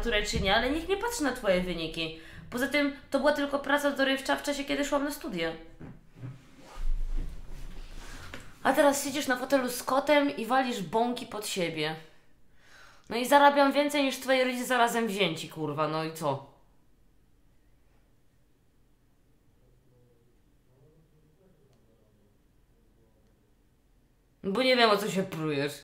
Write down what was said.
maturę czy nie, ale nikt nie patrzy na twoje wyniki. Poza tym to była tylko praca dorywcza w czasie, kiedy szłam na studia. A teraz siedzisz na fotelu z kotem i walisz bąki pod siebie. No i zarabiam więcej niż twoi rodzice zarazem wzięci, kurwa, no i co? Bo nie wiem o co się prujesz.